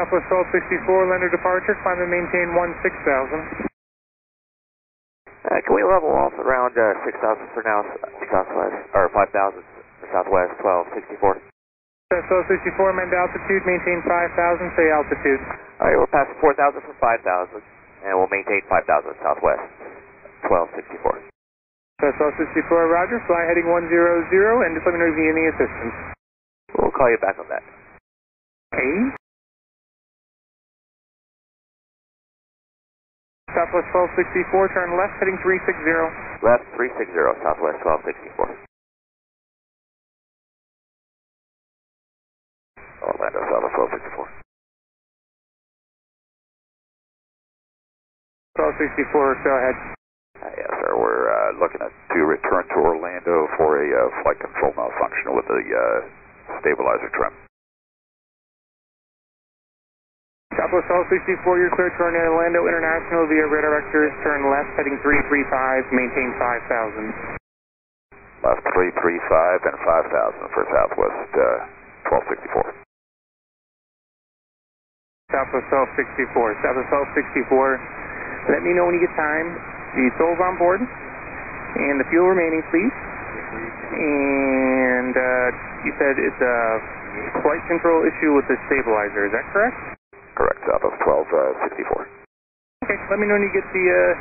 Southwest 1264, Orlando departure, climb and maintain 16,000. Uh, can we level off around uh, 6,000 for now, southwest, or 5,000 southwest 1264? Southwest 1264, amend altitude, maintain 5,000, say altitude. Alright, we're past 4,000 for 5,000, and we'll maintain 5,000 southwest 1264. Southwest 1264, roger, fly heading 100, and just let me know if you need any assistance. We'll call you back on that. Okay. Southwest 1264, turn left, heading 360. Left 360, southwest 1264. Orlando, southwest 1264. 1264, go ahead. Uh, yes, sir. We're uh, looking at, to return to Orlando for a uh, flight control malfunction with the uh, stabilizer trim. Southwest 1264, you're clear to turn Orlando International via radar vectors, turn left, heading 335, maintain 5,000. Left 335 and 5,000 for Southwest uh, 1264. Southwest 1264, Southwest 1264, let me know when you get time, the souls on board, and the fuel remaining, please. And uh, you said it's a flight control issue with the stabilizer, is that correct? Correct, Southwest 1264. Okay, let me know when you get the, uh,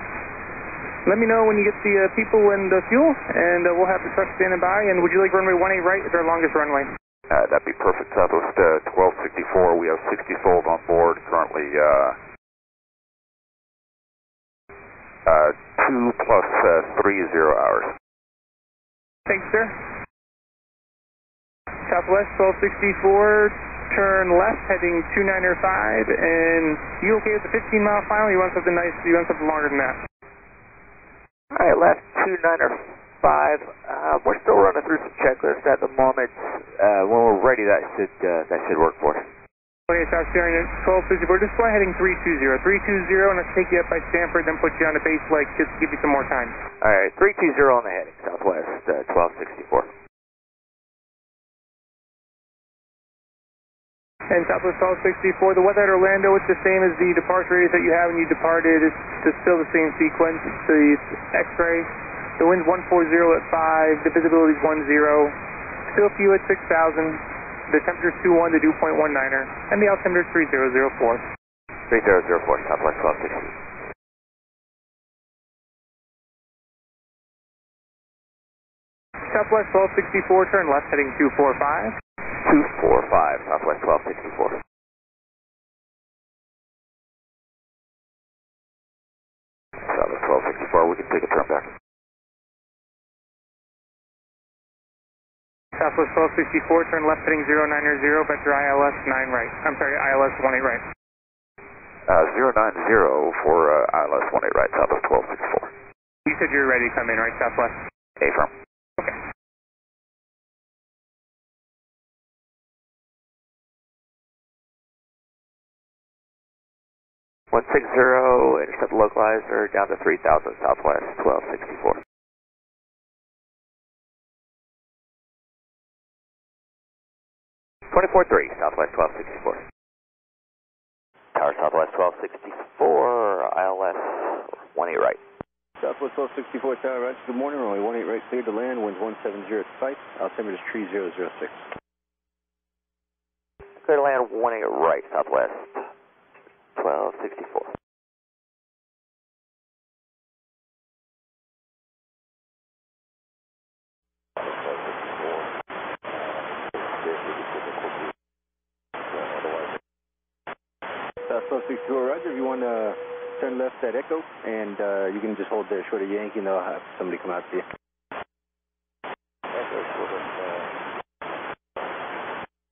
let me know when you get the uh, people and the fuel, and uh, we'll have the truck standing by. And would you like runway 18 right? It's our longest runway. Uh, that'd be perfect, Southwest uh, 1264. We have 60 souls on board, currently uh, uh, 2 plus uh, 3 zero hours. Thanks, sir. Southwest 1264, turn left, heading 295, and you okay with the 15 mile final? You want something nice? You want something longer than that? Alright, left 295. Uh, we're still running through some checklists at the moment. Uh, when we're ready, that should, uh, that should work for us. Okay, South steering at 1264, just fly heading 320. 320, and let's take you up by Sanford, then put you on to base leg just to give you some more time. Alright, 320 on the heading, southwest uh, 1264. And Southwest 1264, the weather at Orlando, it's the same as the departure that you have when you departed. It's, it's still the same sequence. It's the X-ray. The wind's 140 at 5. The visibility's 10. Still few at 6,000. The temperature's 21 to dew point 19er. And the altimeter's 3004. 3004, southwest 1260. Southwest 1264, turn left heading 245. 245, southwest 1264. Southwest 1264, we can take a turn back. Southwest 1264, turn left heading 090, vector ILS 9 right. I'm sorry, ILS 18 right. Uh, 090 for uh, ILS 18 right, Southwest 1264. You said you're ready to come in, right, Southwest? A firm. One six zero, intercept localizer down to 3000 southwest 1264. Twenty-four three, southwest twelve sixty-four. Tower southwest twelve sixty-four, ILS one eight right. Southwest 1264 Tower Roger, good morning, runway 18 right, cleared to land, winds 170 at sight, altimeter is 3006. Clear to land one eight right, southwest twelve sixty-four. Southwest 1264 Roger, if you want to turn left at Echo, and uh, you can just hold there short of Yankee, and they'll have somebody come out to you.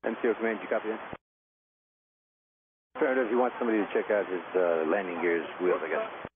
MCO Command, you copy that? Affirmative, if you want somebody to check out his uh, landing gears, wheels, I guess.